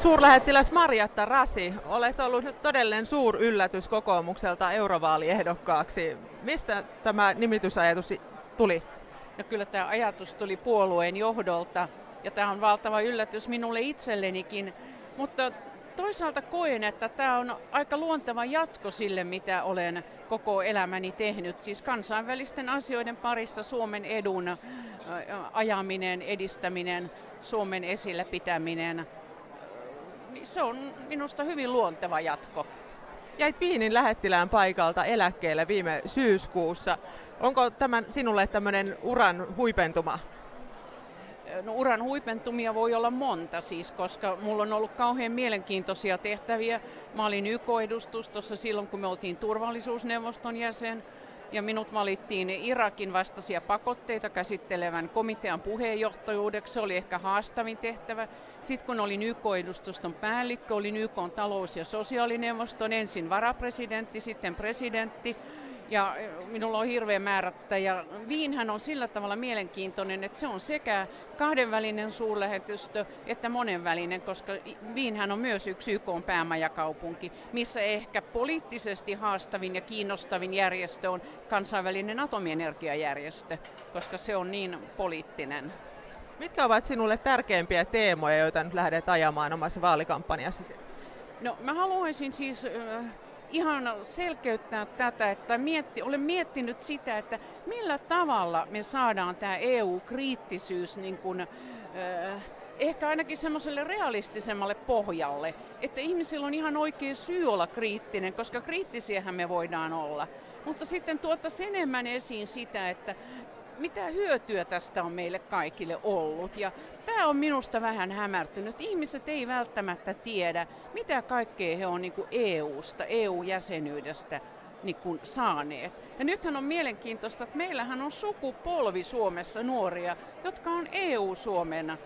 Suurlähettiläs Marjatta Rasi, olet ollut nyt todellinen suur yllätys kokoomukselta eurovaaliehdokkaaksi. Mistä tämä nimitysajatus tuli? No kyllä tämä ajatus tuli puolueen johdolta ja tämä on valtava yllätys minulle itsellenikin, mutta toisaalta koen, että tämä on aika luonteva jatko sille, mitä olen koko elämäni tehnyt. Siis kansainvälisten asioiden parissa Suomen edun ajaminen, edistäminen, Suomen esillä pitäminen. Se on minusta hyvin luonteva jatko. Jäit Viinin lähettilään paikalta eläkkeelle viime syyskuussa. Onko tämän sinulle tämmöinen uran huipentuma? No, uran huipentumia voi olla monta siis, koska mulla on ollut kauhean mielenkiintoisia tehtäviä. Mä olin YK-edustustossa silloin, kun me oltiin turvallisuusneuvoston jäsen ja minut valittiin Irakin vastaisia pakotteita käsittelevän komitean puheenjohtajuudeksi. Se oli ehkä haastavin tehtävä. Sitten kun olin YK-edustuston päällikkö, olin YK talous- ja sosiaalineuvoston ensin varapresidentti, sitten presidentti ja minulla on hirveä määrättä. Ja Viinhän on sillä tavalla mielenkiintoinen, että se on sekä kahdenvälinen suurlähetystö että monenvälinen, koska Viinhän on myös yksi YK päämajakaupunki, missä ehkä poliittisesti haastavin ja kiinnostavin järjestö on kansainvälinen atomienergiajärjestö, koska se on niin poliittinen. Mitkä ovat sinulle tärkeimpiä teemoja, joita nyt lähdet ajamaan omassa vaalikampanjassa? No mä haluaisin siis ihan selkeyttää tätä, että mietti, olen miettinyt sitä, että millä tavalla me saadaan tämä EU-kriittisyys niin kuin, äh, ehkä ainakin semmoiselle realistisemmalle pohjalle, että ihmisillä on ihan oikein syy olla kriittinen, koska kriittisiähän me voidaan olla. Mutta sitten tuottaisiin enemmän esiin sitä, että mitä hyötyä tästä on meille kaikille ollut. Ja tämä on minusta vähän hämärtynyt. Ihmiset ei välttämättä tiedä, mitä kaikkea he on niin EU-sta, EU-jäsenyydestä niin kuin saaneet. Ja nythän on mielenkiintoista, että meillähän on sukupolvi Suomessa nuoria, jotka on EU-Suomena,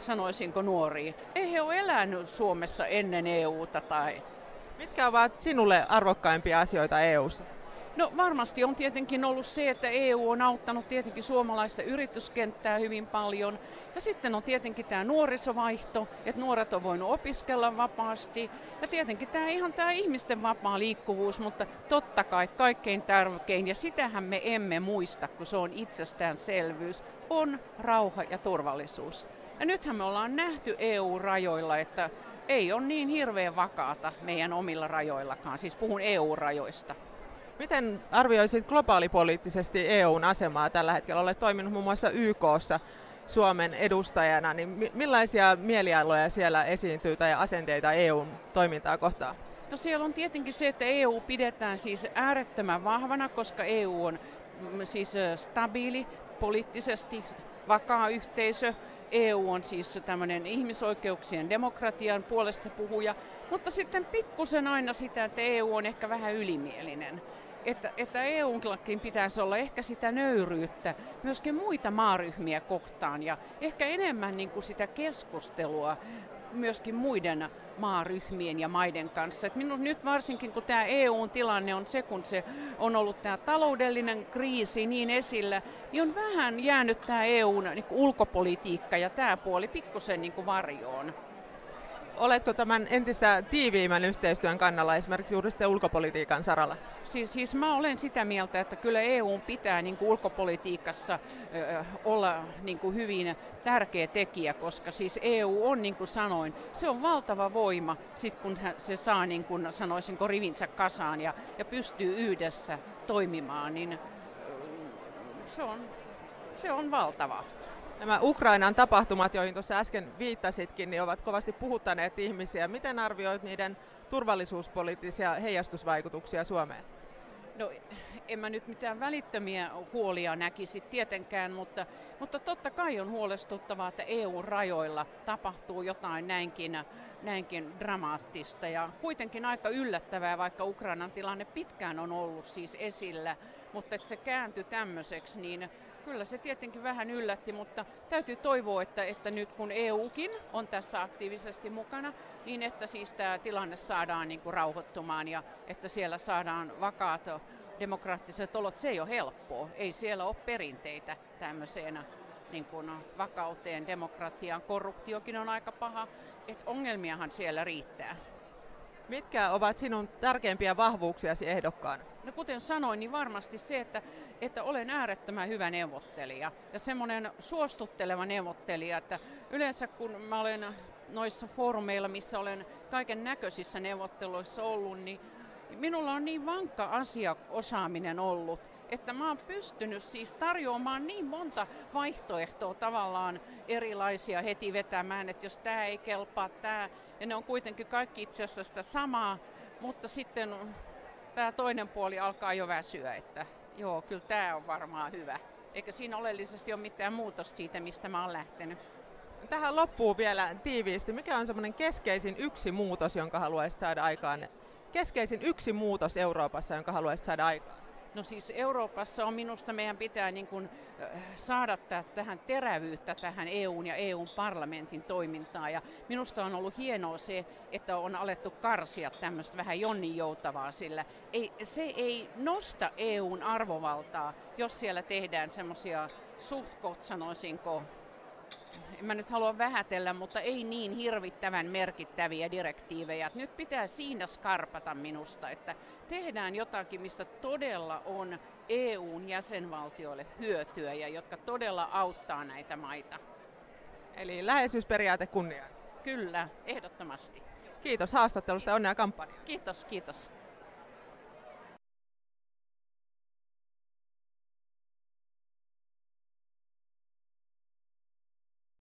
sanoisinko nuoria. Ei he ole elänyt Suomessa ennen EUta tai... Mitkä ovat sinulle arvokkaimpia asioita EUssa? No varmasti on tietenkin ollut se, että EU on auttanut tietenkin suomalaista yrityskenttää hyvin paljon. Ja sitten on tietenkin tämä nuorisovaihto, että nuoret on voinut opiskella vapaasti. Ja tietenkin tämä ihan tämä ihmisten vapaa liikkuvuus, mutta totta kai kaikkein tärkein, ja sitähän me emme muista, kun se on itsestäänselvyys, on rauha ja turvallisuus. Ja nythän me ollaan nähty EU-rajoilla, että ei ole niin hirveän vakaata meidän omilla rajoillakaan, siis puhun EU-rajoista. Miten arvioisit globaalipoliittisesti EUn asemaa tällä hetkellä? Olet toiminut muun muassa YKssa Suomen edustajana, niin millaisia mielialoja siellä esiintyy tai asenteita EUn toimintaa kohtaan? No siellä on tietenkin se, että EU pidetään siis äärettömän vahvana, koska EU on mm, siis stabiili, poliittisesti vakaa yhteisö. EU on siis tämmöinen ihmisoikeuksien demokratian puolesta puhuja, mutta sitten pikkusen aina sitä, että EU on ehkä vähän ylimielinen että, että EUnkin pitäisi olla ehkä sitä nöyryyttä myöskin muita maaryhmiä kohtaan ja ehkä enemmän niin kuin sitä keskustelua myöskin muiden maaryhmien ja maiden kanssa. Et minun nyt varsinkin, kun tämä EUn tilanne on se, kun se on ollut tämä taloudellinen kriisi niin esillä, niin on vähän jäänyt tämä EUn niin ulkopolitiikka ja tämä puoli pikkusen niin varjoon. Oletko tämän entistä tiiviimmän yhteistyön kannalla esimerkiksi juuri ulkopolitiikan saralla? Siis, siis mä olen sitä mieltä, että kyllä EU pitää niin kuin ulkopolitiikassa ö, olla niin kuin hyvin tärkeä tekijä, koska siis EU on, niin kuin sanoin, se on valtava voima, sit kun se saa, niin kuin sanoisinko, rivinsä kasaan ja, ja pystyy yhdessä toimimaan, niin se on, se on valtava. Nämä Ukrainan tapahtumat, joihin tuossa äsken viittasitkin, niin ovat kovasti puhuttaneet ihmisiä. Miten arvioit niiden turvallisuuspoliittisia heijastusvaikutuksia Suomeen? No en mä nyt mitään välittömiä huolia näkisi tietenkään, mutta, mutta totta kai on huolestuttavaa, että EU-rajoilla tapahtuu jotain näinkin, näinkin dramaattista ja kuitenkin aika yllättävää, vaikka Ukrainan tilanne pitkään on ollut siis esillä, mutta että se kääntyi tämmöiseksi, niin Kyllä se tietenkin vähän yllätti, mutta täytyy toivoa, että, että nyt kun EUkin on tässä aktiivisesti mukana, niin että siis tämä tilanne saadaan niin kuin rauhoittumaan ja että siellä saadaan vakaat demokraattiset olot. Se ei ole helppoa. Ei siellä ole perinteitä tämmöiseen niin kuin vakauteen, demokratiaan. Korruptiokin on aika paha että ongelmiahan siellä riittää. Mitkä ovat sinun tärkeimpiä vahvuuksiasi ehdokkaana? No kuten sanoin, niin varmasti se, että, että olen äärettömän hyvä neuvottelija ja semmoinen suostutteleva neuvottelija, että yleensä kun mä olen noissa foorumeilla, missä olen kaiken näköisissä neuvotteluissa ollut, niin minulla on niin vankka asiaosaaminen ollut, että mä oon pystynyt siis tarjoamaan niin monta vaihtoehtoa tavallaan erilaisia heti vetämään, että jos tämä ei kelpaa, tämä, ja ne on kuitenkin kaikki itse asiassa sitä samaa, mutta sitten tämä toinen puoli alkaa jo väsyä, että joo, kyllä tämä on varmaan hyvä. Eikä siinä oleellisesti ole mitään muutosta siitä, mistä mä oon lähtenyt. Tähän loppuu vielä tiiviisti. Mikä on semmoinen keskeisin yksi muutos, jonka haluaisit saada aikaan? Keskeisin yksi muutos Euroopassa, jonka haluaisit saada aikaan? No siis Euroopassa on minusta meidän pitää niin kuin saada tähän terävyyttä tähän EUn ja EUn parlamentin toimintaan. Ja minusta on ollut hienoa se, että on alettu karsia tämmöistä vähän jonninjoutavaa, sillä ei, se ei nosta EUn arvovaltaa, jos siellä tehdään semmoisia suht sanoisinko, en mä nyt halua vähätellä, mutta ei niin hirvittävän merkittäviä direktiivejä. Nyt pitää siinä skarpata minusta, että tehdään jotakin, mistä todella on EUn jäsenvaltioille hyötyä ja jotka todella auttaa näitä maita. Eli läheisyysperiaate kunniaan. Kyllä, ehdottomasti. Kiitos haastattelusta ja onnea kampanjaan. Kiitos, kiitos.